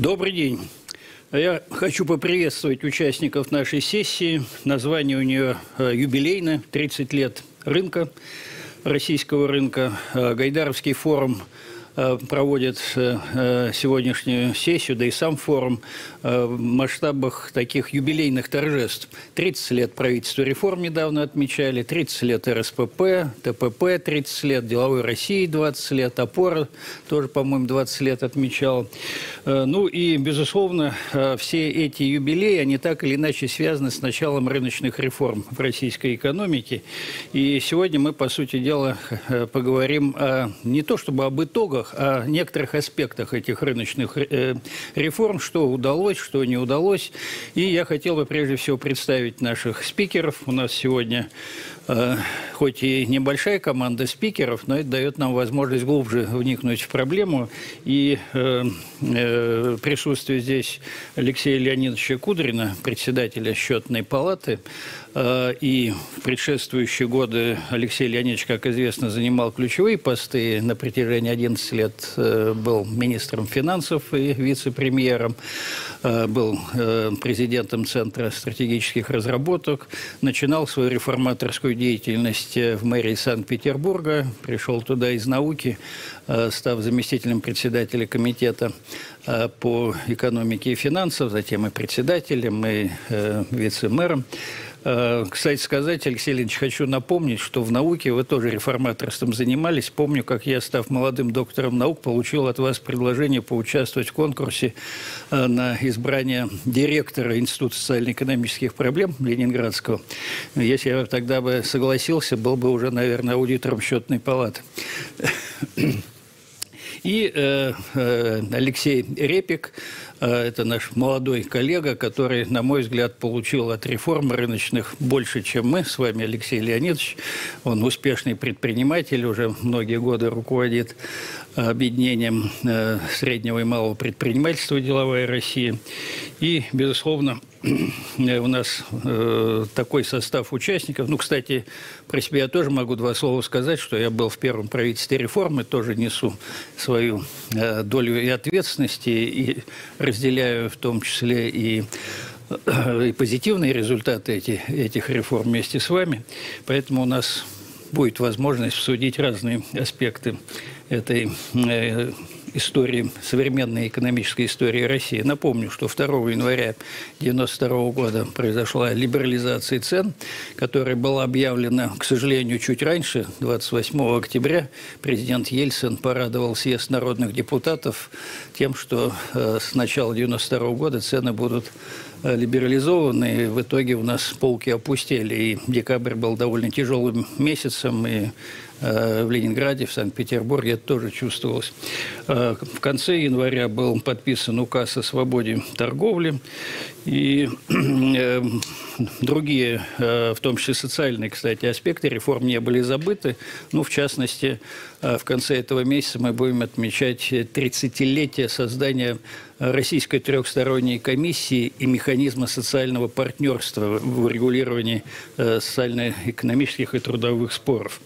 Добрый день. Я хочу поприветствовать участников нашей сессии. Название у нее э, юбилейное, 30 лет рынка, российского рынка. Э, Гайдаровский форум проводит э, э, сегодняшнюю сессию, да и сам форум в масштабах таких юбилейных торжеств. 30 лет правительства реформ недавно отмечали, 30 лет РСПП, ТПП 30 лет, Деловой России 20 лет, Опора тоже, по-моему, 20 лет отмечал. Ну и, безусловно, все эти юбилеи, они так или иначе связаны с началом рыночных реформ в российской экономике. И сегодня мы, по сути дела, поговорим о, не то чтобы об итогах, о некоторых аспектах этих рыночных э, реформ, что удалось, что не удалось. И я хотел бы прежде всего представить наших спикеров. У нас сегодня Э, хоть и небольшая команда спикеров, но это дает нам возможность глубже вникнуть в проблему. И э, э, присутствие здесь Алексея Леонидовича Кудрина, председателя счетной палаты, э, и в предшествующие годы Алексей Леонидович, как известно, занимал ключевые посты. На протяжении 11 лет э, был министром финансов и вице-премьером, э, был э, президентом Центра стратегических разработок, начинал свою реформаторскую деятельность в мэрии Санкт-Петербурга, пришел туда из науки, э, став заместителем председателя комитета э, по экономике и финансам, затем и председателем, и э, вице-мэром. Э, кстати сказать, Алексей Леонидович, хочу напомнить, что в науке вы тоже реформаторством занимались. Помню, как я, став молодым доктором наук, получил от вас предложение поучаствовать в конкурсе э, на избрание директора Института социально-экономических проблем Ленинградского. Если я тогда бы согласился, был бы уже, наверное, аудитором счетной палаты. И э, э, Алексей Репик, это наш молодой коллега, который, на мой взгляд, получил от реформ рыночных больше, чем мы с вами, Алексей Леонидович. Он успешный предприниматель, уже многие годы руководит объединением э, среднего и малого предпринимательства «Деловая Россия». И, безусловно, у нас э, такой состав участников. Ну, кстати, про себя я тоже могу два слова сказать, что я был в первом правительстве реформы, тоже несу свою э, долю и ответственности, и разделяю в том числе и и позитивные результаты эти, этих реформ вместе с вами. Поэтому у нас будет возможность обсудить разные аспекты этой э, истории, современной экономической истории России. Напомню, что 2 января 1992 года произошла либерализация цен, которая была объявлена, к сожалению, чуть раньше, 28 октября. Президент Ельцин порадовал съезд народных депутатов тем, что э, с начала 1992 года цены будут э, либерализованы, и в итоге у нас полки опустили, и декабрь был довольно тяжелым месяцем, и в Ленинграде, в Санкт-Петербурге это тоже чувствовалось. Э, в конце января был подписан указ о свободе торговли, и э, другие, в том числе социальные, кстати, аспекты реформ не были забыты. Ну, в частности, в конце этого месяца мы будем отмечать 30-летие создания Российской трехсторонней комиссии и механизма социального партнерства в урегулировании социально-экономических и трудовых споров.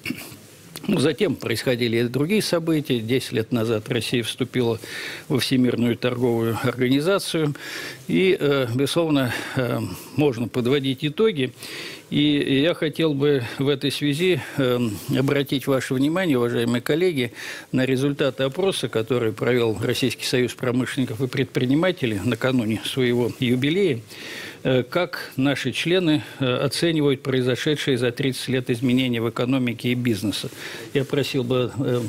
Ну, затем происходили и другие события. Десять лет назад Россия вступила во Всемирную торговую организацию. И, э, безусловно, э, можно подводить итоги. И я хотел бы в этой связи э, обратить ваше внимание, уважаемые коллеги, на результаты опроса, который провел Российский союз промышленников и предпринимателей накануне своего юбилея. Э, как наши члены э, оценивают произошедшие за 30 лет изменения в экономике и бизнесе. Я просил бы э,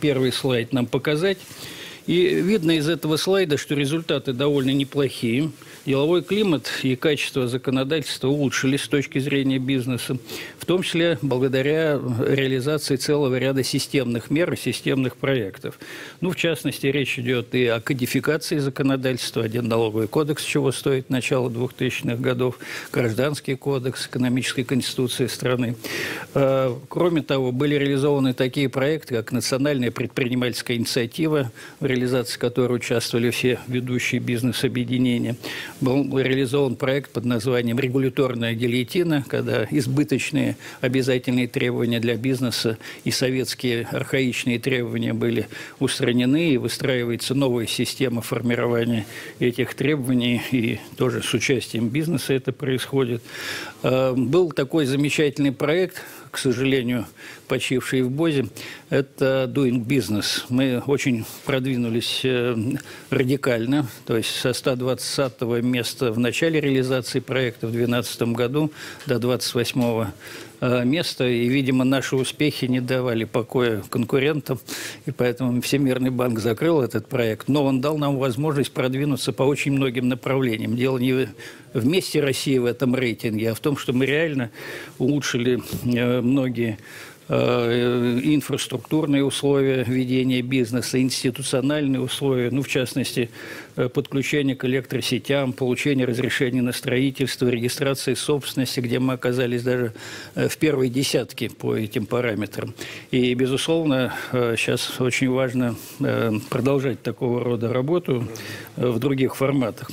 первый слайд нам показать. И видно из этого слайда, что результаты довольно неплохие. Деловой климат и качество законодательства улучшились с точки зрения бизнеса, в том числе благодаря реализации целого ряда системных мер и системных проектов. Ну, в частности, речь идет и о кодификации законодательства, один налоговый кодекс, чего стоит начало 2000-х годов, гражданский кодекс, экономической конституции страны. А, кроме того, были реализованы такие проекты, как национальная предпринимательская инициатива, в реализации которой участвовали все ведущие бизнес-объединения, был реализован проект под названием «Регуляторная гильотина», когда избыточные обязательные требования для бизнеса и советские архаичные требования были устранены, и выстраивается новая система формирования этих требований, и тоже с участием бизнеса это происходит. Э, был такой замечательный проект – к сожалению, почивший в БОЗе, это Doing Business. Мы очень продвинулись э, радикально, то есть со 120 места в начале реализации проекта в 2012 году до 28 э, места, и, видимо, наши успехи не давали покоя конкурентам, и поэтому Всемирный банк закрыл этот проект, но он дал нам возможность продвинуться по очень многим направлениям. Дело не вместе России в этом рейтинге, а в том, что мы реально улучшили э, многие инфраструктурные условия ведения бизнеса, институциональные условия, ну, в частности, э, подключение к электросетям, получение разрешений на строительство, регистрации собственности, где мы оказались даже в первой десятке по этим параметрам. И, безусловно, сейчас очень важно продолжать такого рода работу в других форматах.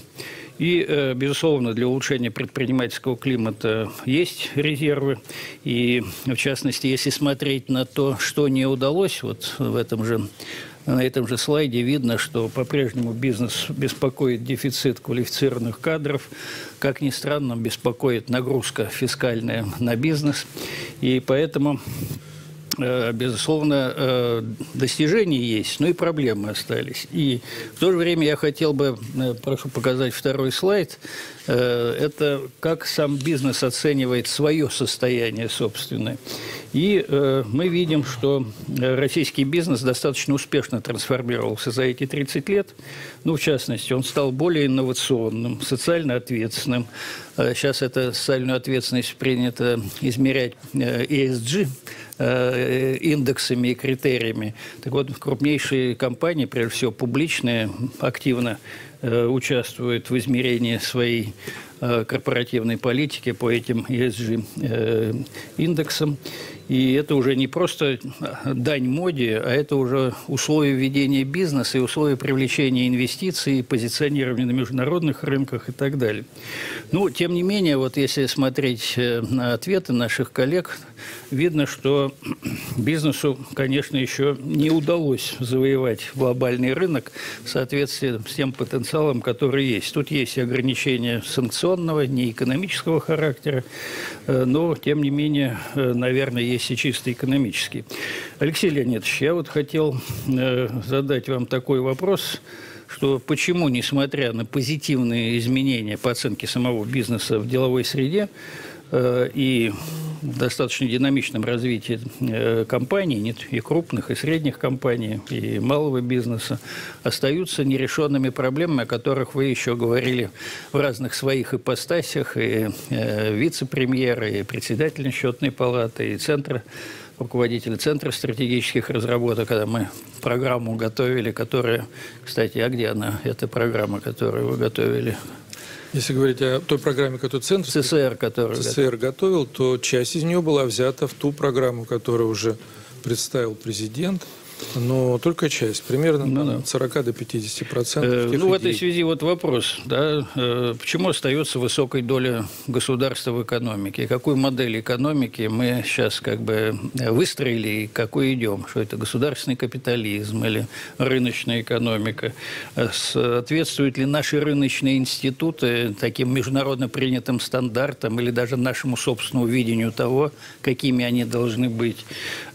И, э, безусловно, для улучшения предпринимательского климата есть резервы. И, в частности, если смотреть на то, что не удалось, вот в этом же на этом же слайде видно, что по-прежнему бизнес беспокоит дефицит квалифицированных кадров. Как ни странно, беспокоит нагрузка фискальная на бизнес. И поэтому безусловно, э, достижения есть, но и проблемы остались. И в то же время я хотел бы, э, прошу показать второй слайд, это как сам бизнес оценивает свое состояние собственное. И мы видим, что российский бизнес достаточно успешно трансформировался за эти 30 лет. Ну, в частности, он стал более инновационным, социально ответственным. Сейчас это социальную ответственность принято измерять ESG – Э, индексами и критериями. Так вот, крупнейшие компании, прежде всего публичные, активно э, участвуют в измерении своей э, корпоративной политики по этим ESG-индексам. И это уже не просто дань моде, а это уже условия ведения бизнеса и условия привлечения инвестиций, позиционирования на международных рынках и так далее. Ну, тем не менее, вот если смотреть на ответы наших коллег, видно, что бизнесу, конечно, еще не удалось завоевать глобальный рынок в соответствии с тем потенциалом, который есть. Тут есть ограничения санкционного, не экономического характера, э, но, тем не менее, э, наверное, есть и чисто экономический. Алексей Леонидович, я вот хотел э, задать вам такой вопрос, что почему, несмотря на позитивные изменения по оценке самого бизнеса в деловой среде и достаточно динамичном развитии э, компаний, нет, и крупных, и средних компаний, и малого бизнеса, остаются нерешенными проблемами, о которых вы еще говорили в разных своих ипостасях, и э, вице-премьер, и председатель счетной палаты, и центр руководитель Центра стратегических разработок, когда мы программу готовили, которая, кстати, а где она, эта программа, которую вы готовили? Если говорить о той программе, которую Центр ЦСР, который ЦСР готовил, то часть из нее была взята в ту программу, которую уже представил президент – но только часть, примерно ну, да. от 40 до 50 процентов. Э, ну, в этой связи вот вопрос, да, э, почему остается высокая доля государства в экономике? Какую модель экономики мы сейчас как бы выстроили и какой идем? Что это государственный капитализм или рыночная экономика? Э, соответствуют ли наши рыночные институты таким международно принятым стандартам или даже нашему собственному видению того, какими они должны быть?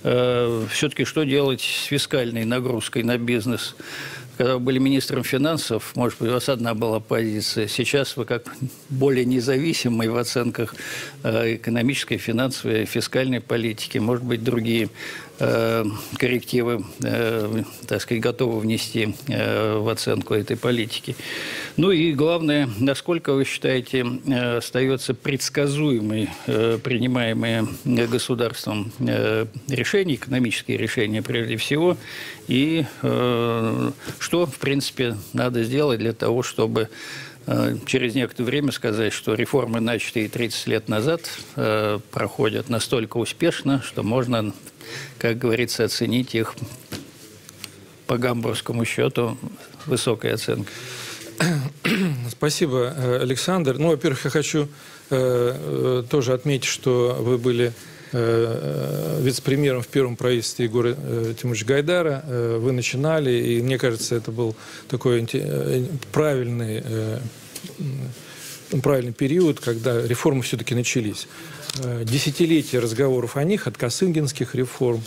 Э, Все-таки что делать с фискальной нагрузкой на бизнес. Когда вы были министром финансов, может быть, у вас одна была позиция. Сейчас вы как более независимый в оценках э, экономической, финансовой, фискальной политики, может быть, другие коррективы, э, так сказать, готовы внести э, в оценку этой политики. Ну и главное, насколько вы считаете, остается предсказуемой принимаемые государством решения, экономические решения прежде всего, и что, в принципе, надо сделать для того, чтобы через некоторое время сказать, что реформы, начатые 30 лет назад, проходят настолько успешно, что можно как говорится, оценить их по гамбургскому счету высокой оценкой. спасибо, Александр. Ну, во-первых, я хочу э, тоже отметить, что вы были э, вице-премьером в первом правительстве Егора э, Тимуровича Гайдара. Э, вы начинали, и мне кажется, это был такой э, правильный, э, правильный период, когда реформы все-таки начались. Э, десятилетия разговоров о них, от косыгинских реформ,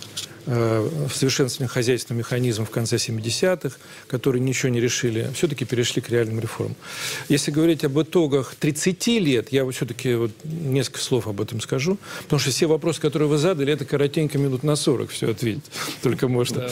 э, в совершенствовании хозяйственного механизма в конце 70-х, которые ничего не решили, все-таки перешли к реальным реформам. Если говорить об итогах 30 лет, я вот все-таки вот несколько слов об этом скажу, потому что все вопросы, которые вы задали, это коротенько минут на 40 все ответить. Только можно. Да.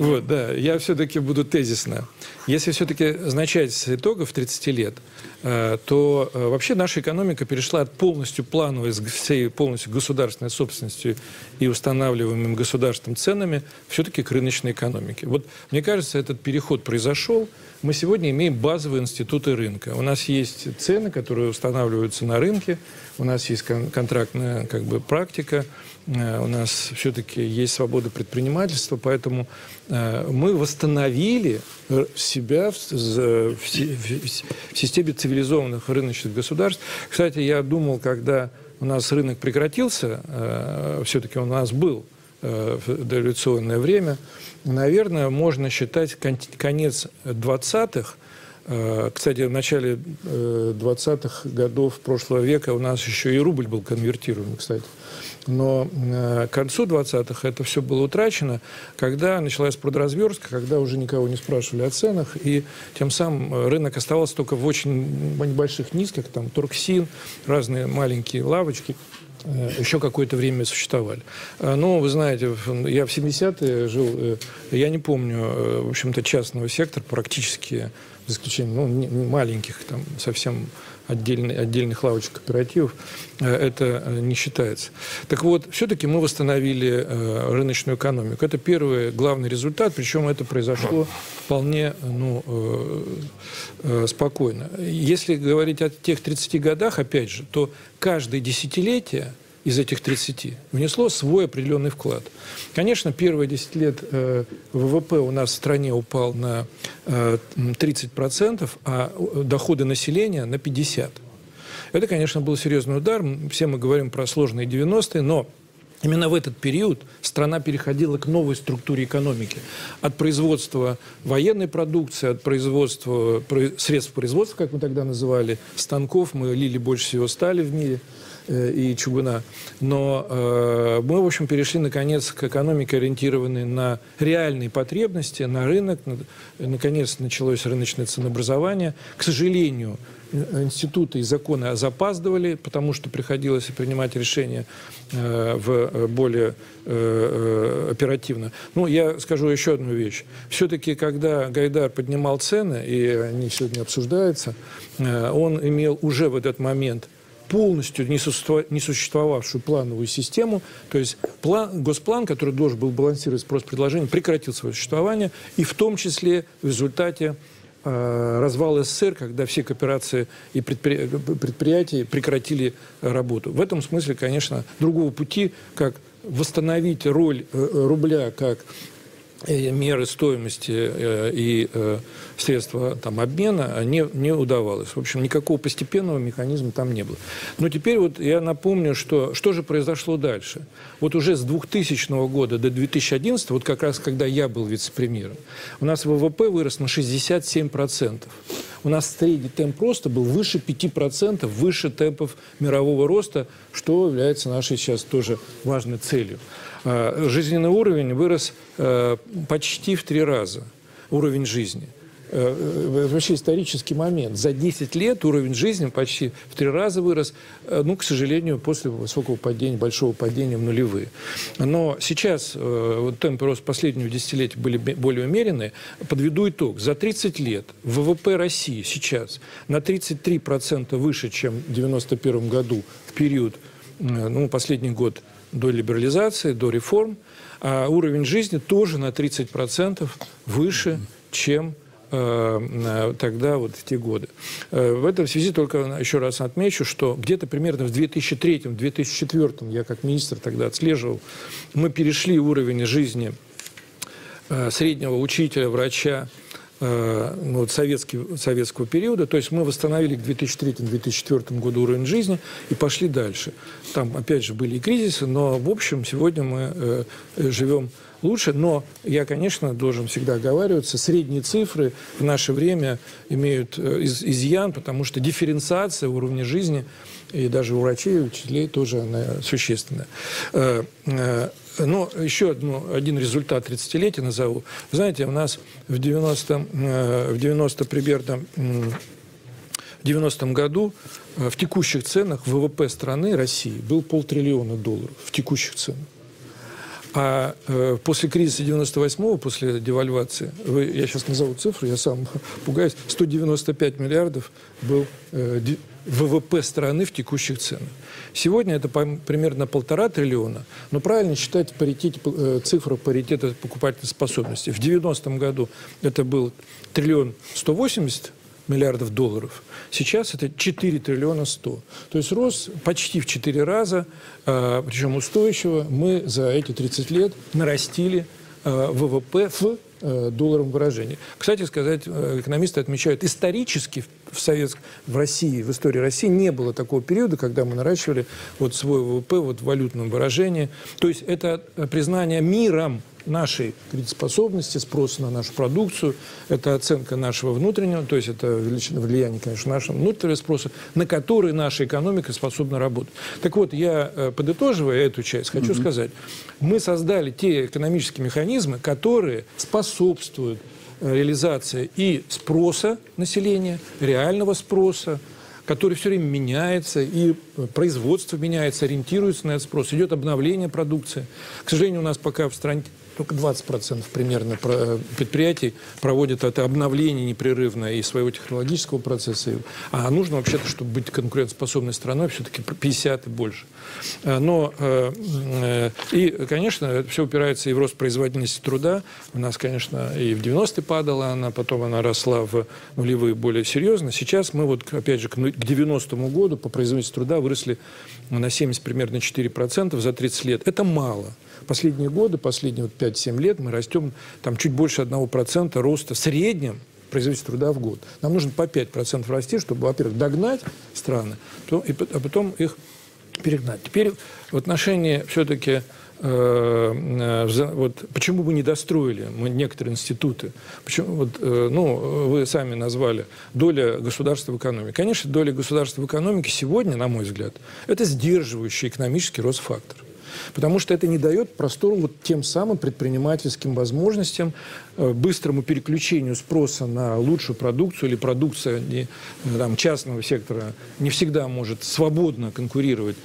Вот, да, я все-таки буду тезисно. Если все-таки начать с итогов 30 лет, э, то вообще наша экономика перешла от полностью плановой всей полностью государственной собственностью и устанавливаемым государством ценами все-таки к рыночной экономике. Вот мне кажется, этот переход произошел. Мы сегодня имеем базовые институты рынка. У нас есть цены, которые устанавливаются на рынке, у нас есть кон контрактная как бы, практика, э, у нас все-таки есть свобода предпринимательства, поэтому э, мы восстановили себя в, системе цивилизованных рыночных государств. Кстати, я думал, когда у нас рынок прекратился, э, все-таки он у нас был э, в дореволюционное время, наверное, можно считать конец 20-х, э, кстати, в начале 20-х годов прошлого века у нас еще и рубль был конвертируем, кстати. Но э, к концу 20-х это все было утрачено, когда началась продразверстка, когда уже никого не спрашивали о ценах, и тем самым э, рынок оставался только в очень небольших низких, там Торксин, разные маленькие лавочки э, еще какое-то время существовали. Но, вы знаете, я в 70-е жил, я не помню, в общем-то, частного сектора практически, за исключением ну, маленьких, там, совсем отдельный, отдельных лавочек кооперативов, э, это э, не считается. Так вот, все-таки мы восстановили э, рыночную экономику. Это первый главный результат, причем это произошло вполне ну, спокойно. Если говорить о тех 30 годах, опять же, то каждое десятилетие – из этих 30 внесло свой определенный вклад. Конечно, первые 10 лет э, ВВП у нас в стране упал на э, 30%, а доходы населения на 50%. Это, конечно, был серьезный удар. Все мы говорим про сложные 90-е, но Именно в этот период страна переходила к новой структуре экономики. От производства военной продукции, от производства средств производства, как мы тогда называли, станков, мы лили больше всего стали в мире – Э, и чугуна. Но э, мы, в общем, перешли, наконец, к экономике, ориентированной на реальные потребности, на рынок. Наконец, началось рыночное ценообразование. К сожалению, институты и законы запаздывали, потому что приходилось принимать решения э, в э, более э, оперативно. Ну, я скажу еще одну вещь. Все-таки, когда Гайдар поднимал цены, и они сегодня обсуждаются, он имел уже в этот момент полностью не существовавшую плановую систему, то есть план, госплан, который должен был балансировать спрос предложения, прекратил свое существование, и в том числе в результате э, развала СССР, когда все кооперации и предпри... предприятия прекратили работу. В этом смысле, конечно, другого пути, как восстановить роль э, рубля как меры стоимости э, и э, средства там, обмена не, не удавалось. В общем, никакого постепенного механизма там не было. Но теперь вот я напомню, что, что же произошло дальше. Вот уже с 2000 года до 2011, вот как раз когда я был вице-премьером, у нас ВВП вырос на 67%. У нас средний темп роста был выше 5%, выше темпов мирового роста, что является нашей сейчас тоже важной целью. А, жизненный уровень вырос э, почти в три раза, уровень жизни вообще исторический момент. За 10 лет уровень жизни почти в три раза вырос, ну, к сожалению, после высокого падения, большого падения в нулевые. Но сейчас вот темпы роста последнего десятилетия были более умеренные. Подведу итог. За 30 лет ВВП России сейчас на 33% выше, чем в 1991 году в период, ну, последний год до либерализации, до реформ, а уровень жизни тоже на 30% выше, чем э, тогда, вот в те годы. Э, в этом связи только еще раз отмечу, что где-то примерно в 2003-2004, я как министр тогда отслеживал, мы перешли уровень жизни э, среднего учителя, врача, э, ну, вот советский, советского периода. То есть мы восстановили к 2003-2004 году уровень жизни и пошли дальше. Там, опять же, были и кризисы, но, в общем, сегодня мы э, живем лучше. Но я, конечно, должен всегда оговариваться, средние цифры в наше время имеют э, из, изъян, потому что дифференциация уровня жизни и даже у врачей, и учителей тоже она существенная. Э, э, но еще одну, один результат 30-летия назову. Знаете, у нас в 90, в 90 примерно в 90 году в текущих ценах ВВП страны России был полтриллиона долларов в текущих ценах. А э, после кризиса 98-го, после девальвации, вы, я сейчас назову цифру, я сам пугаюсь, 195 миллиардов был э, ВВП страны в текущих ценах. Сегодня это по, примерно полтора триллиона, но правильно считать паритет, э, цифру паритета покупательной способности. В 90-м году это был триллион 180 миллиардов долларов. Сейчас это 4 триллиона 100. То есть рост почти в 4 раза, а, причем устойчиво. Мы за эти 30 лет нарастили а, ВВП в э, долларовом выражении. Кстати сказать, э, экономисты отмечают, исторически в, Совет, в России, в истории России не было такого периода, когда мы наращивали вот свой ВВП вот в валютном выражении. То есть это признание миром нашей кредитоспособности, спроса на нашу продукцию, это оценка нашего внутреннего, то есть это величина влияния, конечно, нашего внутреннего спроса, на который наша экономика способна работать. Так вот, я, э, подытоживая эту часть, хочу mm-hmm. сказать, мы создали те экономические механизмы, которые способствуют э, реализации и спроса населения, реального спроса, который все время меняется, и э, производство меняется, ориентируется на этот спрос, идет обновление продукции. К сожалению, у нас пока в стране только 20% примерно э, предприятий проводят это обновление непрерывное и своего технологического процесса. А нужно вообще-то, чтобы быть конкурентоспособной страной, все-таки 50 и больше. Э, но, э, и, конечно, все упирается и в рост производительности труда. У нас, конечно, и в 90-е падала она, потом она росла в нулевые более серьезно. Сейчас мы вот, опять же, к 90-му году по производительности труда выросли на 70 примерно 4% за 30 лет. Это мало. Последние годы, последние вот 5-7 лет мы растем там чуть больше 1% роста в среднем производительности труда в год. Нам нужно по 5% расти, чтобы, во-первых, догнать страны, то, и, а потом их перегнать. Теперь в отношении все-таки э, э, вот почему мы не достроили мы некоторые институты? Почему, вот, э, ну, вы сами назвали доля государства в экономике. Конечно, доля государства в экономике сегодня, на мой взгляд, это сдерживающий экономический рост фактор. Потому что это не дает простору вот тем самым предпринимательским возможностям, э, быстрому переключению спроса на лучшую продукцию или продукция там, частного сектора не всегда может свободно конкурировать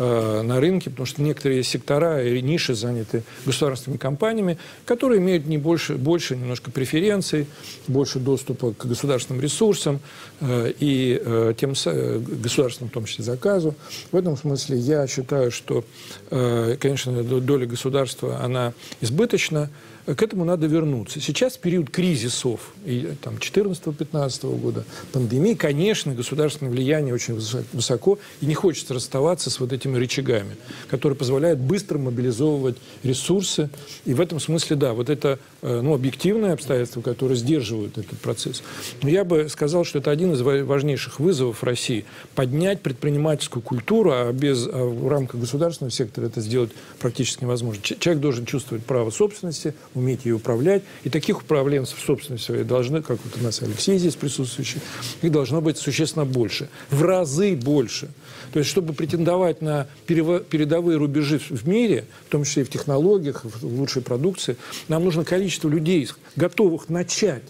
Э, на рынке, потому что некоторые сектора и ниши заняты государственными компаниями, которые имеют не больше, больше немножко преференций, больше доступа к государственным ресурсам э, и э, тем государственным, в том числе, заказу. В этом смысле я считаю, что, конечно, доля государства, она избыточна, к этому надо вернуться. Сейчас период кризисов, и, там, 14-15 года, пандемии, конечно, государственное влияние очень высоко, и не хочется расставаться с вот этими рычагами, которые позволяют быстро мобилизовывать ресурсы. И в этом смысле, да, вот это э, ну, объективное обстоятельство, которое сдерживает этот процесс. Но я бы сказал, что это один из важнейших вызовов России – поднять предпринимательскую культуру, а без а в рамках государственного сектора это сделать практически невозможно. Человек должен чувствовать право собственности, уметь ее управлять. И таких управленцев собственностью своей должны, как вот у нас Алексей здесь присутствующий, их должно быть существенно больше. В разы больше. То есть, чтобы претендовать на передовые рубежи в мире, в том числе и в технологиях, в лучшей продукции, нам нужно количество людей, готовых начать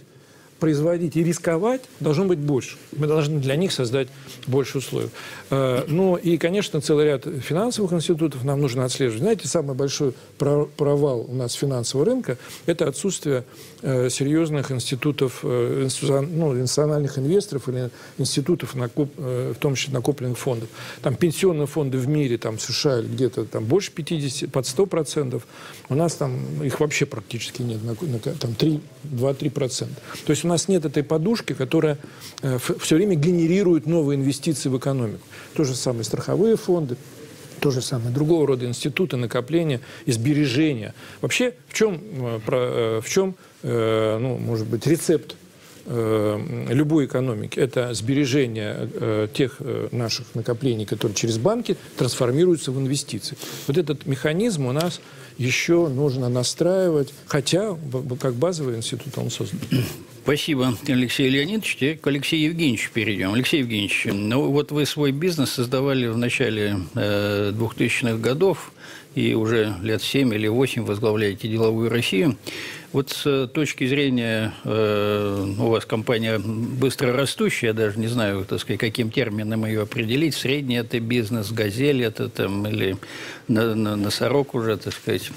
производить и рисковать должно быть больше. Мы должны для них создать больше условий. Э, ну и, конечно, целый ряд финансовых институтов нам нужно отслеживать. Знаете, самый большой провал у нас финансового рынка – это отсутствие серьезных институтов, э, ну, институциональных инвесторов или институтов, в том числе накопленных фондов. Там пенсионные фонды в мире, там в США где-то там больше 50, под 100%. У нас там их вообще практически нет, там 2-3%. То есть у нас нет этой подушки, которая э, все время генерирует новые инвестиции в экономику. То же самое страховые фонды, то же самое, другого рода институты накопления и сбережения. Вообще, в чем, э, э, в чем ну, может быть, рецепт э, любой экономики – это сбережение э, тех э, наших накоплений, которые через банки трансформируются в инвестиции. Вот этот механизм у нас еще нужно настраивать, хотя как базовый институт он создан. Спасибо, Алексей Леонидович. Теперь к Алексею Евгеньевичу перейдем. Алексей Евгеньевич, ну вот вы свой бизнес создавали в начале э, 2000-х годов и уже лет 7 или 8 возглавляете деловую Россию. Вот с точки зрения, э, у вас компания быстро растущая, я даже не знаю, так сказать, каким термином ее определить, средний это бизнес, газель это там, или носорог уже, так сказать.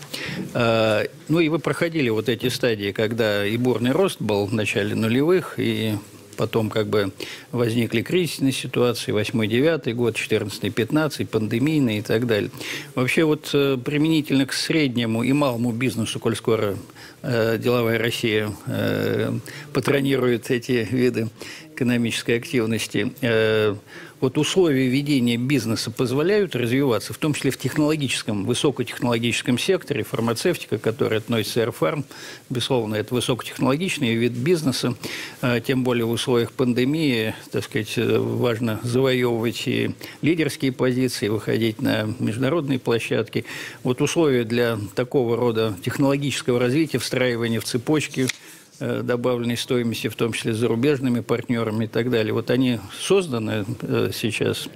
Э, ну и вы проходили вот эти стадии, когда и бурный рост был в начале нулевых, и потом как бы возникли кризисные ситуации, 8-9 год, 14-15, пандемийные и так далее. Вообще вот э, применительно к среднему и малому бизнесу, коль скоро э, деловая Россия э, патронирует эти виды экономической активности, э, вот условия ведения бизнеса позволяют развиваться, в том числе в технологическом, высокотехнологическом секторе, фармацевтика, которая относится к Airfarm, безусловно, это высокотехнологичный вид бизнеса, э, тем более в условиях пандемии, так сказать, э, важно завоевывать и лидерские позиции, выходить на международные площадки. Вот условия для такого рода технологического развития, встраивания в цепочки – добавленной стоимости, в том числе зарубежными партнерами и так далее. Вот они созданы э, сейчас?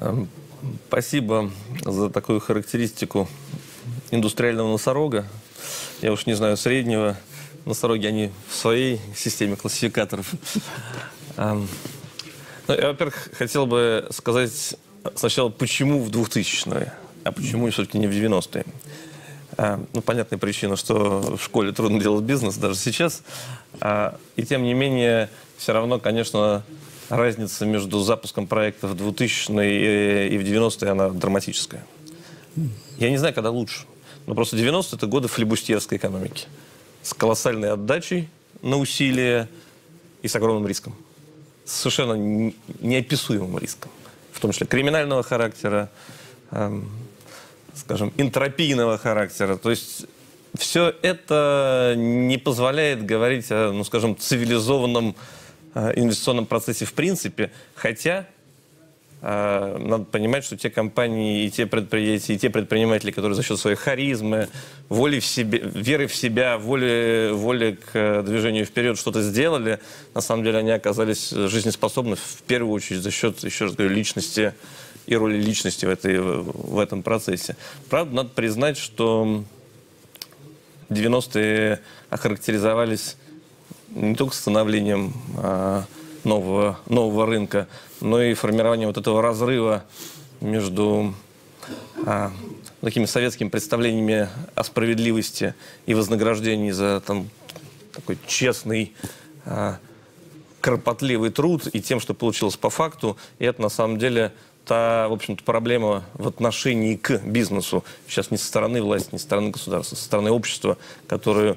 Эм, спасибо за такую характеристику индустриального носорога. Я уж не знаю среднего. Носороги, они в своей системе классификаторов. Эм, ну, я, во-первых, хотел бы сказать сначала, почему в 2000-е, а почему все-таки не в 90-е. А, ну, понятная причина, что в школе трудно делать бизнес даже сейчас. А, и тем не менее, все равно, конечно, разница между запуском проекта в 2000-е и в 90-е, она драматическая. Я не знаю, когда лучше. Но просто 90-е – это годы флебустьерской экономики. С колоссальной отдачей на усилия и с огромным риском. Совершенно неописуемым риском. В том числе криминального характера, эм, скажем, энтропийного характера. То есть все это не позволяет говорить о, ну, скажем, цивилизованном э, инвестиционном процессе в принципе, хотя э, надо понимать, что те компании и те предприятия, и те предприниматели, которые за счет своей харизмы, воли в себе, веры в себя, воли, воли к движению вперед что-то сделали, на самом деле они оказались жизнеспособны в первую очередь за счет, еще раз говорю, личности и роли личности в, этой, в этом процессе. Правда, надо признать, что 90-е охарактеризовались не только становлением а, нового, нового рынка, но и формированием вот этого разрыва между а, такими советскими представлениями о справедливости и вознаграждении за там, такой честный, а, кропотливый труд и тем, что получилось по факту. И это на самом деле та, в общем-то, проблема в отношении к бизнесу. Сейчас не со стороны власти, не со стороны государства, со стороны общества, которую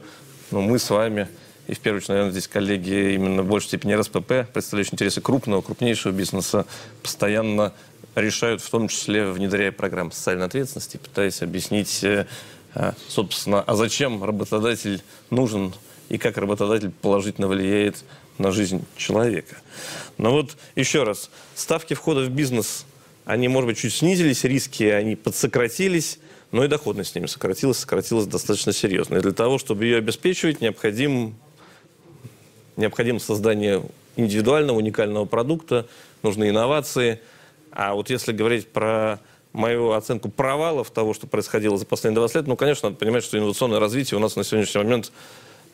ну, мы с вами, и в первую очередь, наверное, здесь коллеги именно в большей степени РСПП, представляющие интересы крупного, крупнейшего бизнеса, постоянно решают, в том числе внедряя программы социальной ответственности, пытаясь объяснить, э, э, собственно, а зачем работодатель нужен и как работодатель положительно влияет на жизнь человека. Но вот еще раз, ставки входа в бизнес они, может быть, чуть снизились, риски они подсократились, но и доходность с ними сократилась, сократилась достаточно серьезно. И для того, чтобы ее обеспечивать, необходим, необходимо создание индивидуального, уникального продукта, нужны инновации. А вот если говорить про мою оценку провалов того, что происходило за последние 20 лет, ну, конечно, надо понимать, что инновационное развитие у нас на сегодняшний момент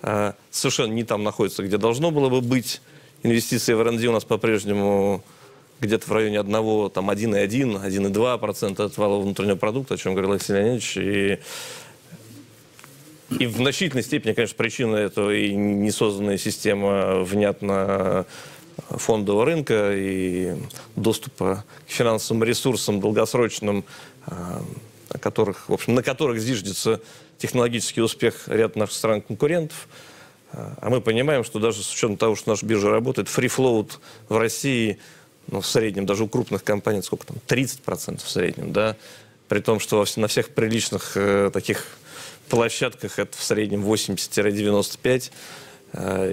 э, совершенно не там находится, где должно было бы быть. Инвестиции в R&D у нас по-прежнему где-то в районе 1, там 1,1, 1,2% от валового внутреннего продукта, о чем говорил Алексей Леонидович. И, и в значительной степени, конечно, причина этого и не созданная система внятно фондового рынка и доступа к финансовым ресурсам долгосрочным, на которых, в общем, на которых зиждется технологический успех ряд наших стран-конкурентов. А, а мы понимаем, что даже с учетом того, что наша биржа работает, фрифлоут в России – ну, в среднем, даже у крупных компаний, сколько там, 30% в среднем, да, при том, что на всех приличных э, таких площадках это в среднем 80-95.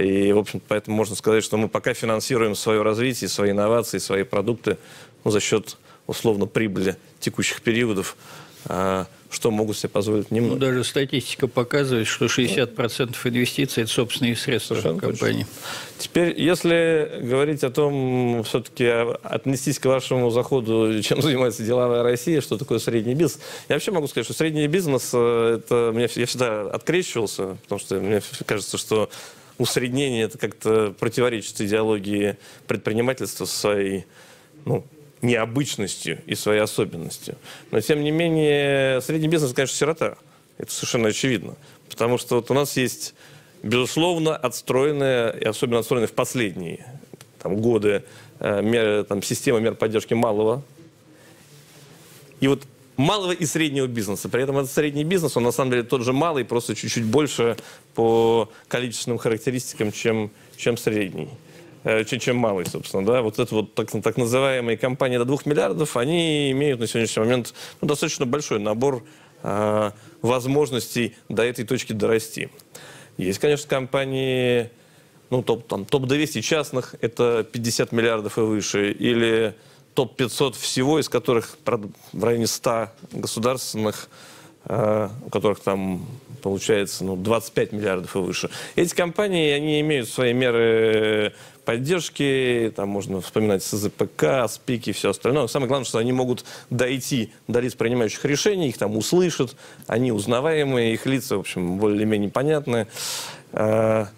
И, в общем поэтому можно сказать, что мы пока финансируем свое развитие, свои инновации, свои продукты ну, за счет, условно, прибыли текущих периодов, а, что могут себе позволить немного. Ну, даже статистика показывает, что 60% инвестиций – это собственные средства Совершенно компании. Точно. Теперь, если говорить о том, все-таки отнестись к вашему заходу, чем занимается деловая Россия, что такое средний бизнес, я вообще могу сказать, что средний бизнес, э, это мне, я всегда открещивался, потому что мне кажется, что усреднение это как-то противоречит идеологии предпринимательства своей, ну, необычностью и своей особенностью. Но, тем не менее, средний бизнес, конечно, сирота. Это совершенно очевидно. Потому что вот у нас есть, безусловно, отстроенная, и особенно отстроенная в последние там, годы, э, мер, там, система мер поддержки малого. И вот малого и среднего бизнеса. При этом этот средний бизнес, он на самом деле тот же малый, просто чуть-чуть больше по количественным характеристикам, чем, чем средний. Э, чем, малый, собственно. Да? Вот это вот так, так называемые компании до 2 миллиардов, они имеют на сегодняшний момент ну, достаточно большой набор э, возможностей до этой точки дорасти. Есть, конечно, компании, ну, топ, там, топ-200 частных, это 50 миллиардов и выше, или топ-500 всего, из которых в районе 100 государственных, э, у которых там получается ну, 25 миллиардов и выше. Эти компании, они имеют свои меры поддержки, там можно вспоминать СЗПК, СПИК и все остальное. Но самое главное, что они могут дойти до лиц, принимающих решения, их там услышат, они узнаваемые, их лица, в общем, более-менее понятны. А,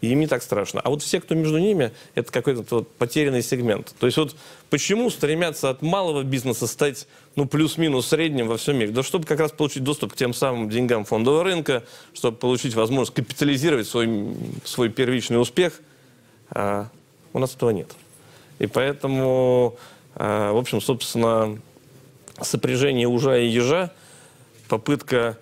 и им не так страшно. А вот все, кто между ними, это какой-то вот потерянный сегмент. То есть вот почему стремятся от малого бизнеса стать ну, плюс-минус средним во всем мире? Да чтобы как раз получить доступ к тем самым деньгам фондового рынка, чтобы получить возможность капитализировать свой, свой первичный успех – а у нас этого нет. И поэтому, а, в общем, собственно, сопряжение ужа и ежа, попытка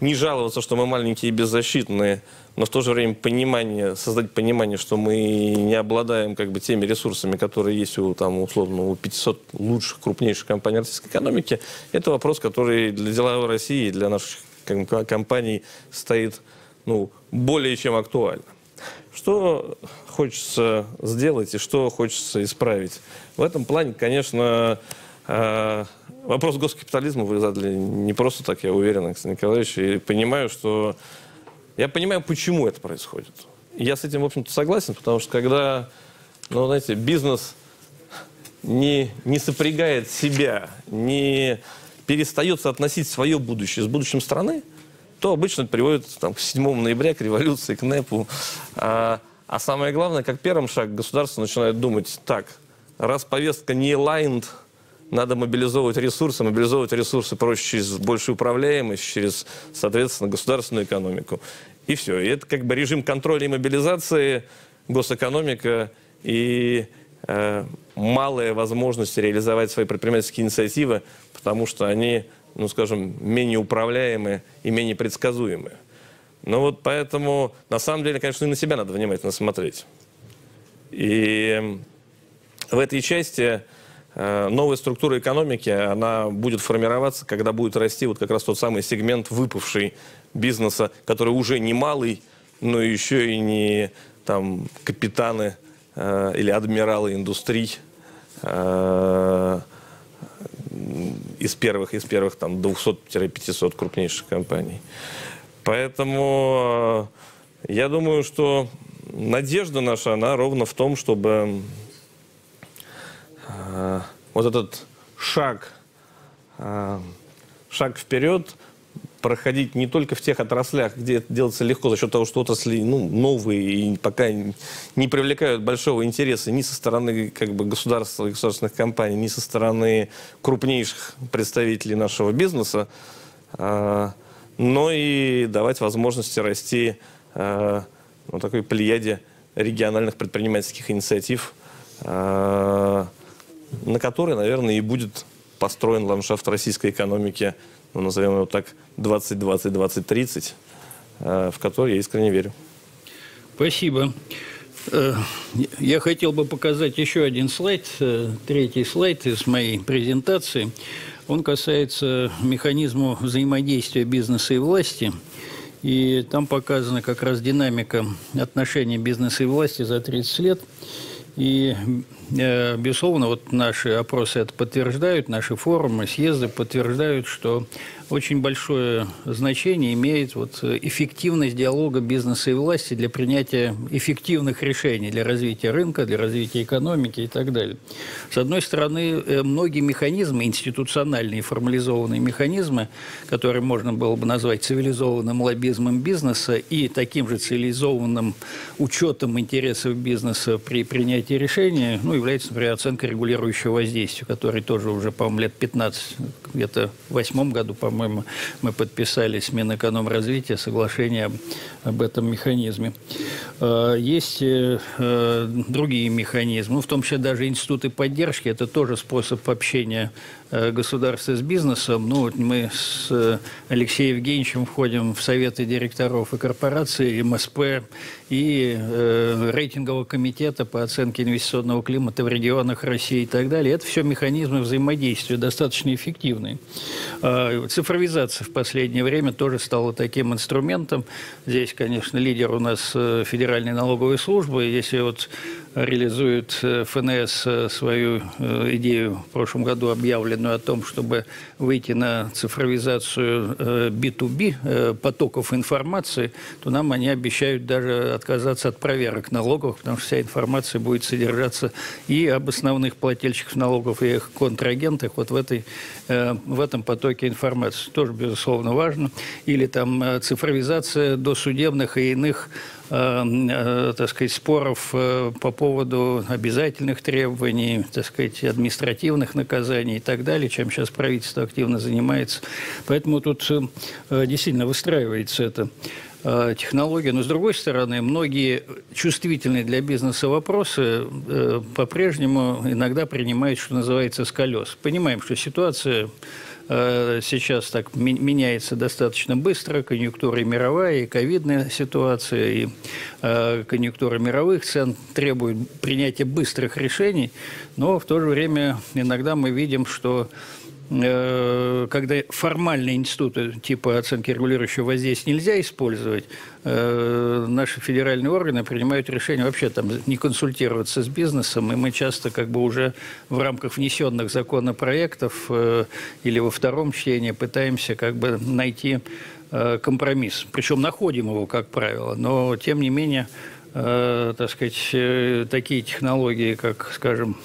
не жаловаться, что мы маленькие и беззащитные, но в то же время понимание, создать понимание, что мы не обладаем как бы теми ресурсами, которые есть у, там, условно, у 500 лучших, крупнейших компаний российской экономики, это вопрос, который для деловой России и для наших компаний стоит ну, более чем актуально. Что хочется сделать и что хочется исправить? В этом плане, конечно, э, вопрос госкапитализма вы задали не просто так, я уверен, Александр Николаевич, и понимаю, что... Я понимаю, почему это происходит. Я с этим, в общем-то, согласен, потому что когда, ну, знаете, бизнес не, не сопрягает себя, не перестает соотносить свое будущее с будущим страны, то обычно приводит там, к 7 ноября, к революции, к НЭПу. А, а самое главное, как первым шаг государство начинает думать, так, раз повестка не лайнд, надо мобилизовывать ресурсы, мобилизовывать ресурсы проще через большую управляемость, через, соответственно, государственную экономику. И все. И это как бы режим контроля и мобилизации, госэкономика и э, малая возможность реализовать свои предпринимательские инициативы, потому что они ну, скажем, менее управляемые и менее предсказуемые. Но вот поэтому, на самом деле, конечно, и на себя надо внимательно смотреть. И в этой части э, новая структура экономики, она будет формироваться, когда будет расти вот как раз тот самый сегмент выпавший бизнеса, который уже не малый, но еще и не там капитаны э, или адмиралы индустрий, э, из первых, из первых там 200-500 крупнейших компаний. Поэтому э, я думаю, что надежда наша, она ровно в том, чтобы э, вот этот шаг, э, шаг вперед проходить не только в тех отраслях, где это делается легко за счет того, что отрасли ну, новые и пока не привлекают большого интереса ни со стороны как бы, государства государственных компаний, ни со стороны крупнейших представителей нашего бизнеса, а, но и давать возможности расти а, ну, такой плеяде региональных предпринимательских инициатив, а, на которой, наверное, и будет построен ландшафт российской экономики ну, назовем его так, 2020-2030, э, в который я искренне верю. Спасибо. Э, я хотел бы показать еще один слайд, э, третий слайд из моей презентации. Он касается механизма взаимодействия бизнеса и власти. И там показана как раз динамика отношений бизнеса и власти за 30 лет. И, безусловно, вот наши опросы это подтверждают, наши форумы, съезды подтверждают, что очень большое значение имеет вот эффективность диалога бизнеса и власти для принятия эффективных решений для развития рынка, для развития экономики и так далее. С одной стороны, э, многие механизмы, институциональные формализованные механизмы, которые можно было бы назвать цивилизованным лоббизмом бизнеса и таким же цивилизованным учетом интересов бизнеса при принятии решения, ну, является, например, оценка регулирующего воздействия, который тоже уже, по-моему, лет 15, где-то в восьмом году, по-моему, мы подписали с Минэкономразвития соглашение об этом механизме. Э, есть э, э, другие механизмы, в том числе даже институты поддержки. Это тоже способ общения государства с бизнесом. Ну, вот мы с Алексеем Евгеньевичем входим в советы директоров и корпораций, МСП, и рейтингового комитета по оценке инвестиционного климата в регионах России и так далее. Это все механизмы взаимодействия достаточно эффективные. Э, цифровизация в последнее время тоже стала таким инструментом. Здесь, конечно, лидер у нас Федеральной налоговой службы. Если вот реализует э, ФНС э, свою э, идею в прошлом году, объявленную о том, чтобы выйти на цифровизацию B2B потоков информации, то нам они обещают даже отказаться от проверок налогов, потому что вся информация будет содержаться и об основных плательщиках налогов, и их контрагентах вот в, этой, в этом потоке информации. Тоже, безусловно, важно. Или там цифровизация досудебных и иных так сказать, споров э, по поводу обязательных требований, так сказать, административных наказаний и так далее, чем сейчас правительство активно занимается. Поэтому тут действительно выстраивается это технология. Но, с другой стороны, многие чувствительные для бизнеса вопросы по-прежнему иногда принимают, что называется, с колес. Понимаем, что ситуация Э, сейчас так меняется достаточно быстро, конъюнктура и мировая, и ковидная ситуация, и э, конъюнктура мировых цен требует принятия быстрых решений, но в то же время иногда мы видим, что Э, когда формальные институты типа оценки регулирующего воздействия нельзя использовать, э, наши федеральные органы принимают решение вообще там не консультироваться с бизнесом, и мы часто как бы уже в рамках внесенных законопроектов э, или во втором чтении пытаемся как бы найти компромисс. Причем находим его, как правило, но тем не менее, так сказать, такие технологии, как, скажем,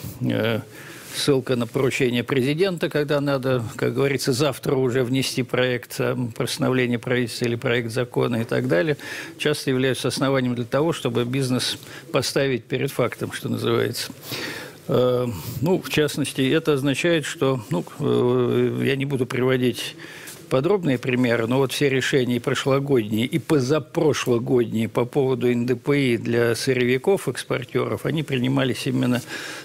ссылка на поручение президента, когда надо, как говорится, завтра уже внести проект постановления правительства или проект закона и так далее, часто являются основанием для того, чтобы бизнес поставить перед фактом, что называется. Э, ну, в частности, это означает, что, ну, э, я не буду приводить подробные примеры, но вот все решения прошлогодние, и позапрошлогодние по поводу НДПИ для сырьевиков, экспортеров, они принимались именно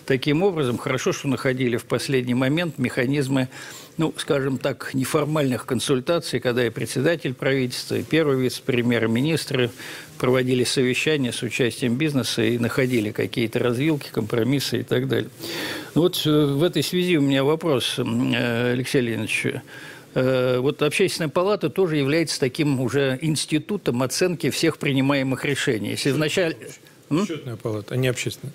таким образом. Хорошо, что находили в последний момент механизмы ну, скажем так, неформальных консультаций, когда и председатель правительства, и первый вице-премьер, министры проводили совещания с участием бизнеса и находили какие-то развилки, компромиссы и так далее. Ну, вот э, в этой связи у меня вопрос, э, Алексей Леонидович. Э, вот общественная палата тоже является таким уже институтом оценки всех принимаемых решений. Если вначале... Счетная палата, а не общественная.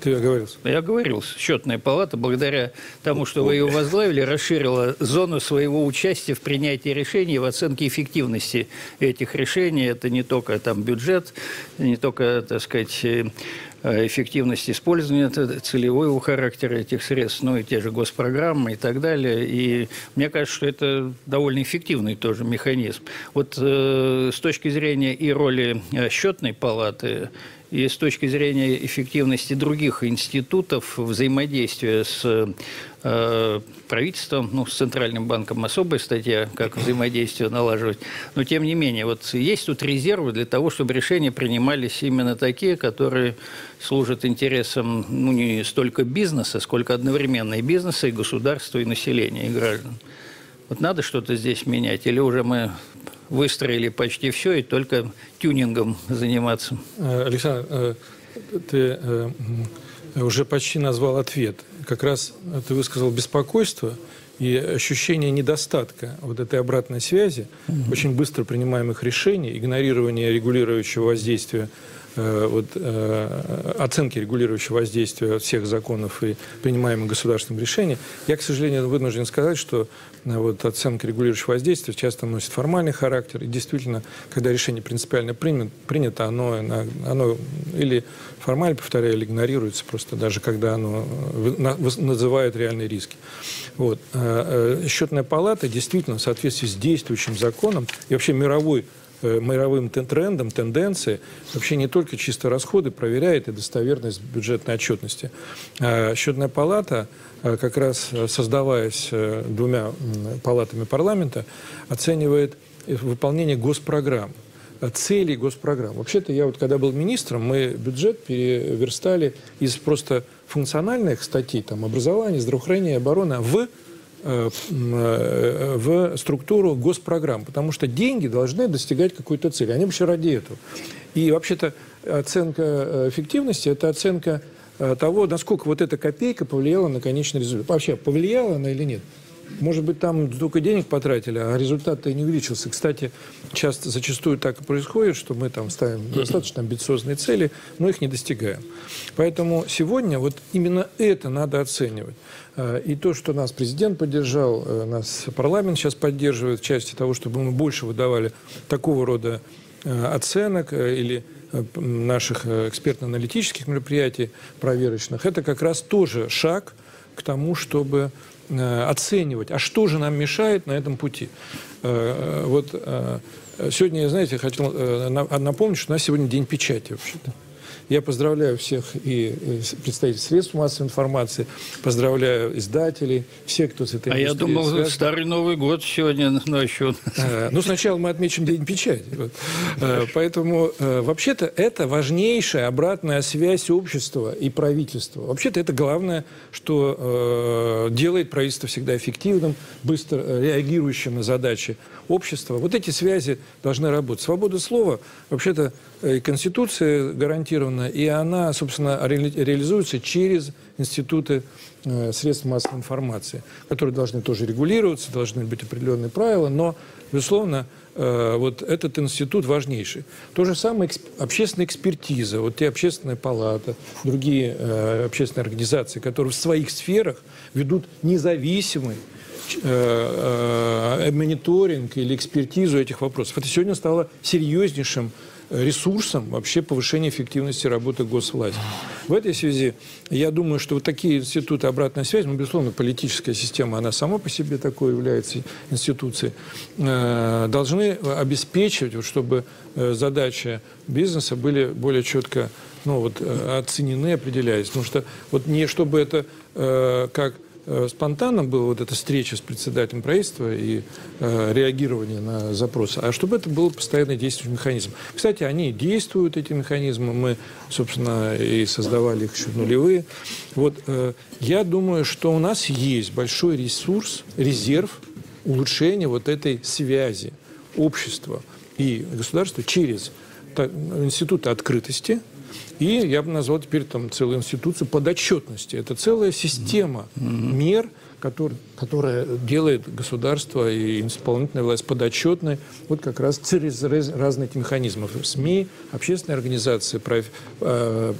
Ты оговорился. Я оговорился. Счетная палата, благодаря тому, что вы ее возглавили, расширила зону своего участия в принятии решений, в оценке эффективности этих решений. Это не только там бюджет, не только, так сказать, Э, эффективность использования целевого характера этих средств, ну и те же госпрограммы и так далее. И мне кажется, что это довольно эффективный тоже механизм. Вот э, с точки зрения и роли э, счетной палаты, и с точки зрения эффективности других институтов взаимодействия с э, правительством, ну, с Центральным банком особая статья, как взаимодействие налаживать. Но, тем не менее, вот есть тут резервы для того, чтобы решения принимались именно такие, которые служат интересам ну, не столько бизнеса, сколько одновременно и бизнеса, и государства, и населения, и граждан. Вот надо что-то здесь менять, или уже мы выстроили почти все, и только тюнингом заниматься. Э, Александр, э, ты э, уже почти назвал ответ. Как раз ты высказал беспокойство и ощущение недостатка вот этой обратной связи, mm-hmm. очень быстро принимаемых решений, игнорирование регулирующего воздействия вот, э, оценки регулирующего воздействия всех законов и принимаемых государственных решений, я, к сожалению, вынужден сказать, что вот, оценка регулирующего воздействия часто носит формальный характер. И действительно, когда решение принципиально принято, принято оно, оно или формально, повторяю, или игнорируется, просто даже когда оно называет реальные риски. Вот. Счетная палата действительно в соответствии с действующим законом и вообще мировой Э, мировым трендам, тенденции, вообще не только чисто расходы проверяет и достоверность бюджетной отчетности. А счетная палата, э, как раз э, создаваясь двумя палатами парламента, оценивает выполнение госпрограмм целей госпрограмм. Вообще-то я вот когда был министром, мы бюджет переверстали из просто функциональных статей, там, образование, здравоохранение, оборона, в Э, э, в структуру госпрограмм, потому что деньги должны достигать какой-то цели. Они вообще ради этого. И вообще-то оценка э, эффективности – это оценка того, насколько вот эта копейка повлияла на конечный результат. Вообще, повлияла она или нет? Может быть, там столько денег потратили, а результат-то и не увеличился. Кстати, часто, зачастую так и происходит, что мы там ставим достаточно амбициозные цели, но их не достигаем. Поэтому сегодня вот именно это надо оценивать. А, и то, что нас президент поддержал, э, нас парламент сейчас поддерживает в части того, чтобы мы больше выдавали такого рода э, оценок э, или наших экспертно-аналитических мероприятий проверочных, это как раз тоже шаг к тому, чтобы оценивать, а что же нам мешает на этом пути. Вот сегодня, знаете, хотел напомнить, что у нас сегодня день печати вообще-то. Я поздравляю всех и представителей средств массовой информации, поздравляю издателей, все, кто с этой А я думал, связан. Старый Новый год сегодня ночью. А, ну, сначала мы отмечим День печати. Вот. А, поэтому, а, вообще-то, это важнейшая обратная связь общества и правительства. Вообще-то, это главное, что делает правительство всегда эффективным, быстро реагирующим на задачи общества. Вот эти связи должны работать. Свобода слова, вообще-то, и Конституция гарантирована, и она, собственно, ре реализуется через институты э, средств массовой информации, которые должны тоже регулироваться, должны быть определенные правила, но, безусловно, э, вот этот институт важнейший. То же самое общественная экспертиза, вот те общественная палата, другие э, общественные организации, которые в своих сферах ведут независимый э, э, мониторинг или экспертизу этих вопросов. Это сегодня стало серьезнейшим ресурсом вообще повышения эффективности работы госвласти. В этой связи я думаю, что вот такие институты обратной связи, ну, безусловно, политическая система, она сама по себе такой является институцией, э, должны обеспечивать, чтобы э, задачи бизнеса были более четко ну, вот, э, оценены, определялись. Потому что вот не чтобы это как спонтанно была вот эта встреча с председателем правительства и э, реагирование на запросы, а чтобы это был постоянный действующий механизм. Кстати, они действуют, эти механизмы. Мы, собственно, и создавали их еще нулевые. Вот э, я думаю, что у нас есть большой ресурс, резерв улучшения вот этой связи общества и государства через институты открытости – и я бы назвал теперь там целую институцию подотчетности. Это целая система мер, который, которая делает государство и исполнительная власть подотчетной вот как раз через разные эти механизмы. СМИ, общественные организации, проф, э,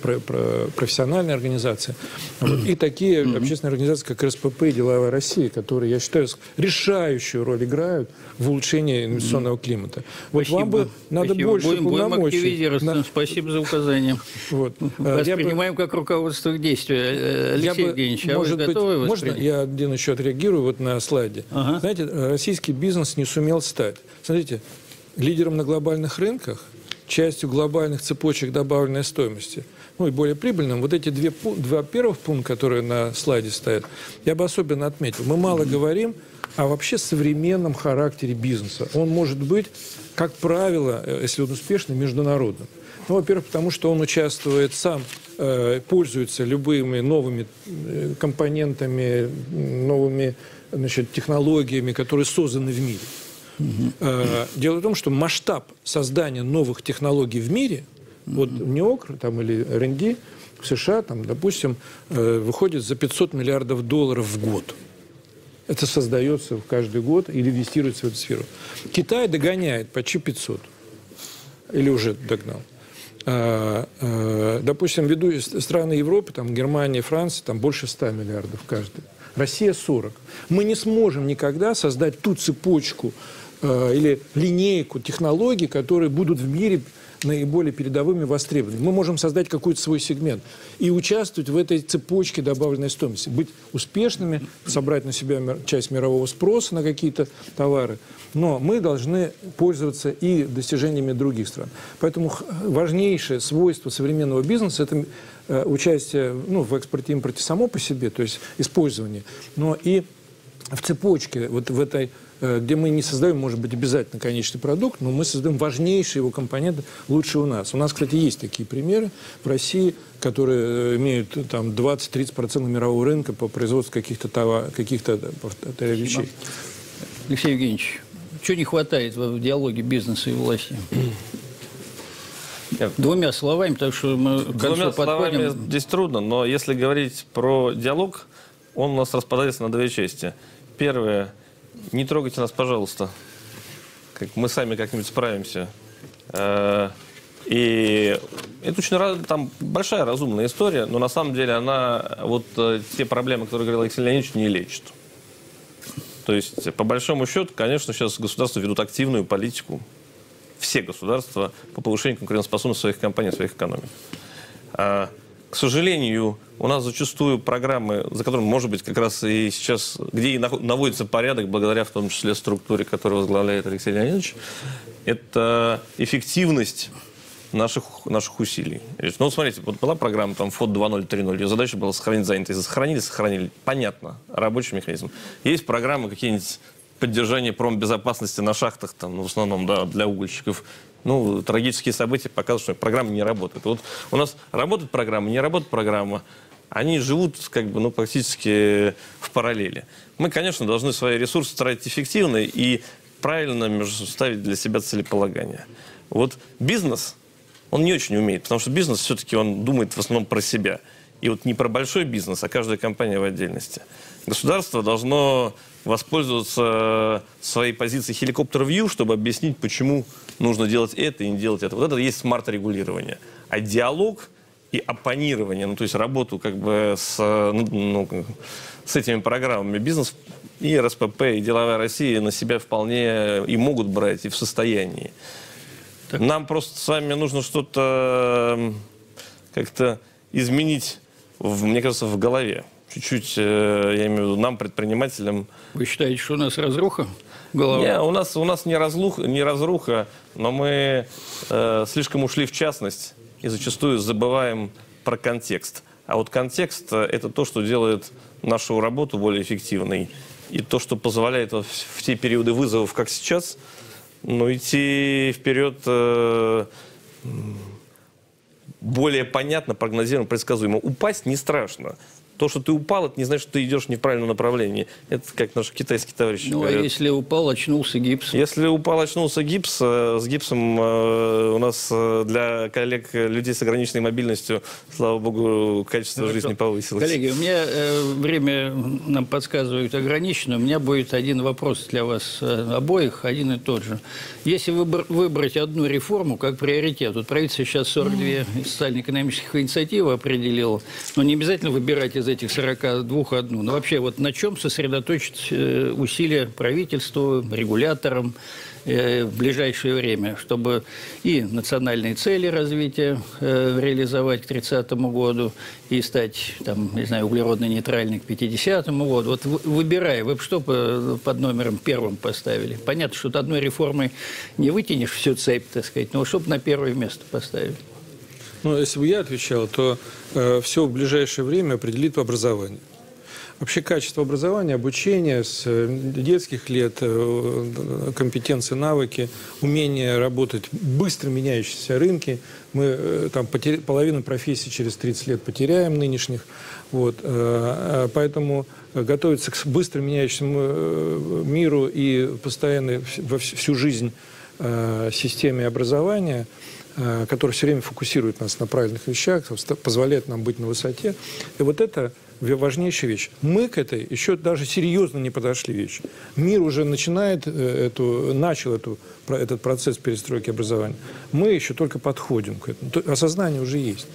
профессиональные организации. Вот. И такие общественные организации, как РСПП и Деловая Россия, которые, я считаю, решающую роль играют в улучшении инвестиционного климата. Вот Спасибо. вам бы надо Спасибо. больше будем, полномочий. Будем на... Спасибо за указание. Вот. Воспринимаем бы... как руководство к действию. Э, Алексей бы, Евгеньевич, а может вы готовы быть, Можно я один еще отреагирую вот на слайде? Ага. Знаете, российский бизнес не сумел стать. Смотрите, лидером на глобальных рынках, частью глобальных цепочек добавленной стоимости – ну и более прибыльным. Вот эти две, два первых пункта, которые на слайде стоят, я бы особенно отметил. Мы мало говорим о вообще современном характере бизнеса. Он может быть, как правило, э, если он успешный, международным. Ну, во-первых, потому что он участвует сам, э, пользуется любыми новыми э, компонентами, новыми значит, технологиями, которые созданы в мире. Э, дело в том, что масштаб создания новых технологий в мире, вот НИОКР там, или РНД в США, там, допустим, выходит за 500 миллиардов долларов в год. Это создается в каждый год или инвестируется в эту сферу. Китай догоняет почти 500. Или уже догнал. А, а, допустим, ввиду страны Европы, там Германия, Франция, там больше 100 миллиардов каждый. Россия 40. Мы не сможем никогда создать ту цепочку э, или линейку технологий, которые будут в мире наиболее передовыми востребованными. Мы можем создать какой-то свой сегмент и участвовать в этой цепочке добавленной стоимости, быть успешными, собрать на себя часть мирового спроса на какие-то товары, но мы должны пользоваться и достижениями других стран. Поэтому важнейшее свойство современного бизнеса – это э, участие ну, в экспорте и импорте само по себе, то есть использование, но и в цепочке, вот в этой где мы не создаем, может быть, обязательно конечный продукт, но мы создаем важнейшие его компоненты лучше у нас. У нас, кстати, есть такие примеры в России, которые э, имеют там 20-30% мирового рынка по производству каких-то товаров, каких-то вещей. Алексей Евгеньевич, чего не хватает в диалоге бизнеса и власти? Двумя словами, потому что мы к Двумя словами здесь трудно, но если говорить про диалог, он у нас распадается на две части. Первое – не трогайте нас, пожалуйста. Как мы сами как-нибудь справимся. Э, и это очень там большая разумная история, но на самом деле она вот э, те проблемы, которые говорил Алексей Леонидович, не лечит. То есть, по большому счету, конечно, сейчас государства ведут активную политику, все государства, по повышению конкурентоспособности своих компаний, своих экономик. К сожалению, у нас зачастую программы, за которыми, может быть, как раз и сейчас, где и наводится порядок, благодаря в том числе структуре, которую возглавляет Алексей Леонидович, это эффективность наших, наших усилий. Ну, смотрите, вот была программа там ФОД 2.0, 3.0, ее задача была сохранить занятость. Сохранили, сохранили. Понятно, рабочий механизм. Есть программы какие-нибудь поддержания промбезопасности на шахтах, там, ну, в основном, да, для угольщиков ну, трагические события показывают, что программа не работает. Вот у нас работает программа, не работает программа. Они живут как бы, ну, практически в параллели. Мы, конечно, должны свои ресурсы тратить эффективно и правильно ставить для себя целеполагание. Вот бизнес, он не очень умеет, потому что бизнес все-таки он думает в основном про себя. И вот не про большой бизнес, а каждая компания в отдельности. Государство должно воспользоваться своей позицией хеликоптер view, чтобы объяснить, почему нужно делать это и не делать это. Вот это есть смарт-регулирование. А диалог и оппонирование, ну, то есть работу как бы с, ну, ну, с этими программами бизнес и РСПП, и Деловая Россия на себя вполне и могут брать, и в состоянии. Так. Нам просто с вами нужно что-то как-то изменить, в, мне кажется, в голове чуть-чуть, э, я имею в виду, нам, предпринимателям. Вы считаете, что у нас разруха? Голова? Не, у нас, у нас не, разлух, не разруха, но мы э, слишком ушли в частность и зачастую забываем про контекст. А вот контекст э, – это то, что делает нашу работу более эффективной. И то, что позволяет в, в те периоды вызовов, как сейчас, ну, идти вперед э, более понятно, прогнозируемо, предсказуемо. Упасть не страшно. То, что ты упал, это не значит, что ты идешь не в правильном направлении. Это как наши китайские товарищи Ну, а говорят. а если упал, очнулся гипс? Если упал, очнулся гипс, э, с гипсом э, у нас э, для коллег, людей с ограниченной мобильностью, слава богу, качество ну, жизни повысилось. Коллеги, у меня время нам подсказывают ограничено. У меня будет один вопрос для вас обоих, один и тот же. Если выбор, выбрать одну реформу как приоритет, вот правительство сейчас 42 социально-экономических инициативы определило, но не обязательно выбирать из этих 42 одну. Но вообще вот на чем сосредоточить э, усилия правительству, регуляторам э, в ближайшее время, чтобы и национальные цели развития э, реализовать к 30 году, и стать, там, не знаю, углеродно-нейтральной к 50 году. Вот выбирая, вы бы что под номером первым поставили? Понятно, что одной реформой не вытянешь всю цепь, так сказать, но чтобы на первое место поставили. Ну, если бы я отвечал, то э, все в ближайшее время определит образование. Вообще качество образования, обучения с э, детских лет, э, компетенции, навыки, умение работать в быстро меняющиеся рынки. Мы э, там потер... половину профессий через 30 лет потеряем нынешних. Вот. Поэтому готовиться к быстро меняющемуся миру и постоянно всю жизнь системе образования – который все время фокусирует нас на правильных вещах, позволяет нам быть на высоте. И вот это важнейшая вещь. Мы к этой еще даже серьезно не подошли вещи. Мир уже начинает э, эту, начал эту, этот процесс перестройки образования. Мы еще только подходим к этому. Осознание уже есть.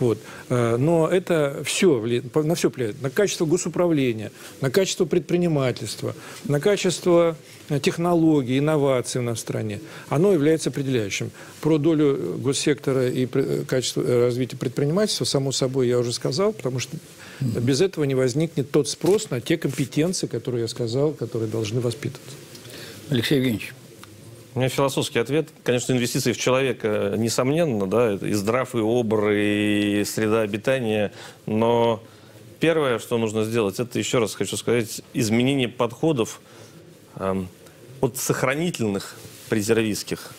Вот. Э, но это все, на все влияет. На качество госуправления, на качество предпринимательства, на качество э, технологий, инноваций у нас в стране. Оно является определяющим. Про долю госсектора и качество развития предпринимательства, само собой, я уже сказал, потому что без этого не возникнет тот спрос на те компетенции, которые я сказал, которые должны воспитываться. Алексей Евгеньевич. У меня философский ответ. Конечно, инвестиции в человека, несомненно, да, и здрав, и обр, и среда обитания, но первое, что нужно сделать, это, еще раз хочу сказать, изменение подходов э, от сохранительных презервистских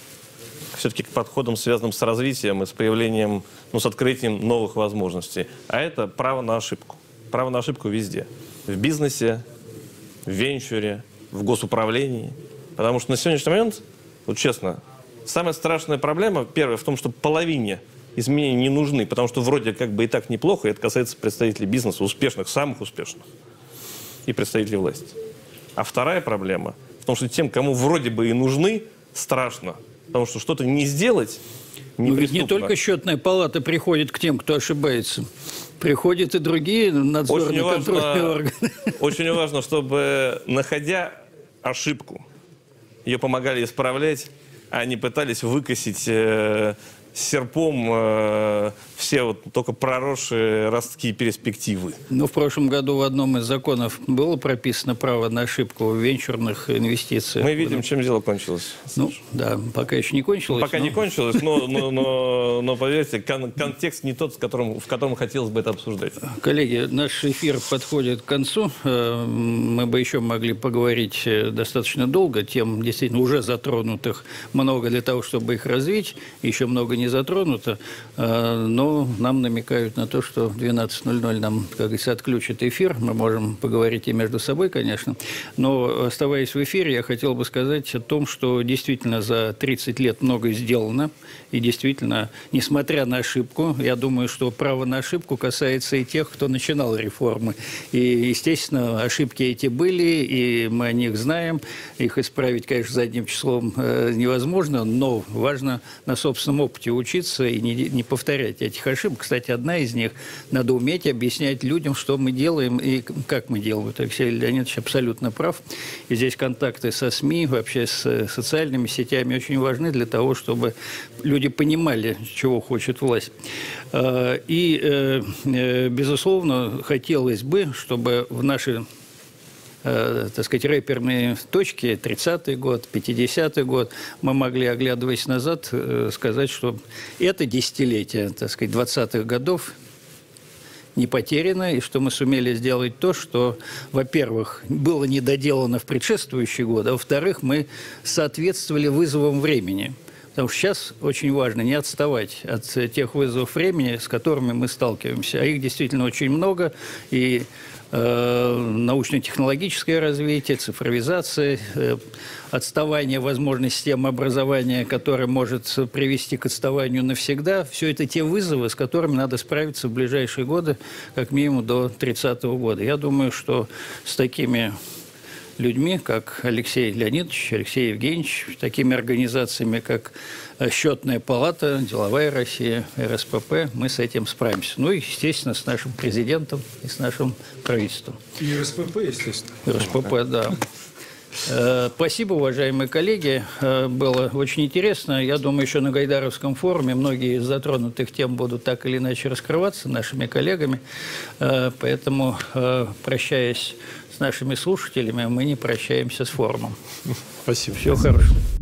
все-таки к подходам, связанным с развитием и с появлением, ну, с открытием новых возможностей. А это право на ошибку. Право на ошибку везде. В бизнесе, в венчуре, в госуправлении. Потому что на сегодняшний момент, вот честно, самая страшная проблема, первая, в том, что половине изменений не нужны, потому что вроде как бы и так неплохо, и это касается представителей бизнеса, успешных, самых успешных, и представителей власти. А вторая проблема в том, что тем, кому вроде бы и нужны, страшно, Потому что что-то не сделать не, ведь не только счетная палата приходит к тем, кто ошибается. Приходят и другие надзорные очень контрольные важно, органы. Очень важно, чтобы, находя ошибку, ее помогали исправлять, а не пытались выкосить э, серпом э, все вот только проросшие ростки перспективы. Ну, в прошлом году в одном из законов было прописано право на ошибку в венчурных инвестициях. Мы видим, чем дело кончилось. Ну, да, пока еще не кончилось. Пока но... не кончилось, но, но, но, но поверьте, кон контекст не тот, в котором, в котором хотелось бы это обсуждать. Коллеги, наш эфир подходит к концу. Э, мы бы еще могли поговорить э, достаточно долго. Тем действительно уже затронутых много для того, чтобы их развить. Еще много не затронуто. Э, но нам намекают на то, что в 12.00 нам, как говорится, отключат эфир. Мы можем поговорить и между собой, конечно. Но, оставаясь в эфире, я хотел бы сказать о том, что действительно за 30 лет многое сделано. И действительно, несмотря на ошибку, я думаю, что право на ошибку касается и тех, кто начинал реформы. И, естественно, ошибки эти были, и мы о них знаем. Их исправить, конечно, задним числом э, невозможно, но важно на собственном опыте учиться и не, не повторять эти этих ошибок. Кстати, одна из них – надо уметь объяснять людям, что мы делаем и как мы делаем. Вот Алексей Леонидович абсолютно прав. И здесь контакты со СМИ, вообще с социальными сетями очень важны для того, чтобы люди понимали, чего хочет власть. А, и, э, э, безусловно, хотелось бы, чтобы в наши э, так сказать, рэперные точки, 30-й год, 50-й год, мы могли, оглядываясь назад, э, сказать, что это десятилетие, так сказать, 20-х годов не потеряно, и что мы сумели сделать то, что, во-первых, было недоделано в предшествующие годы, а во-вторых, мы соответствовали вызовам времени. Потому что сейчас очень важно не отставать от тех вызовов времени, с которыми мы сталкиваемся. А их действительно очень много, и научно-технологическое развитие, цифровизация, э, отставание возможной системы образования, которая может привести к отставанию навсегда. Все это те вызовы, с которыми надо справиться в ближайшие годы, как минимум до 30 -го года. Я думаю, что с такими людьми, как Алексей Леонидович, Алексей Евгеньевич, такими организациями, как Счетная палата, Деловая Россия, РСПП, мы с этим справимся. Ну и, естественно, с нашим президентом и с нашим правительством. И РСПП, естественно. РСПП, да. Э, спасибо, уважаемые коллеги. Э, было очень интересно. Я думаю, еще на Гайдаровском форуме многие из затронутых тем будут так или иначе раскрываться нашими коллегами. Э, поэтому, прощаясь с нашими слушателями, мы не прощаемся с форумом. Спасибо. Всего хорошего.